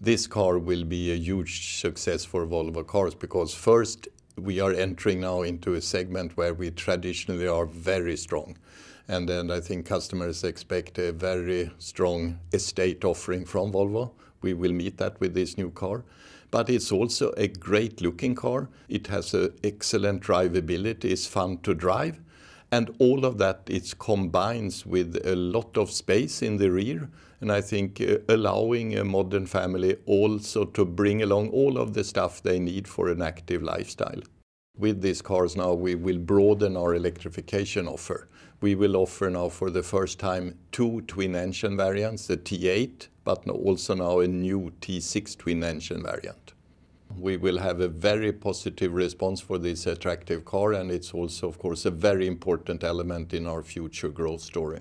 this car will be a huge success for Volvo Cars because first we are entering now into a segment where we traditionally are very strong. And then I think customers expect a very strong estate offering from Volvo. We will meet that with this new car. But it's also a great looking car. It has an excellent drivability, it's fun to drive. And all of that it combines with a lot of space in the rear. And I think uh, allowing a modern family also to bring along all of the stuff they need for an active lifestyle. With these cars now, we will broaden our electrification offer. We will offer now for the first time two twin engine variants, the T8, but also now a new T6 twin engine variant. We will have a very positive response for this attractive car, and it's also, of course, a very important element in our future growth story.